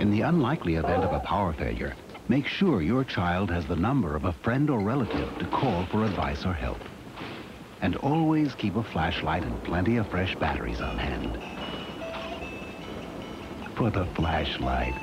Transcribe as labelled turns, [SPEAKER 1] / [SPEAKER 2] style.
[SPEAKER 1] In the unlikely event of a power failure, make sure your child has the number of a friend or relative to call for advice or help. And always keep a flashlight and plenty of fresh batteries on hand. For the flashlight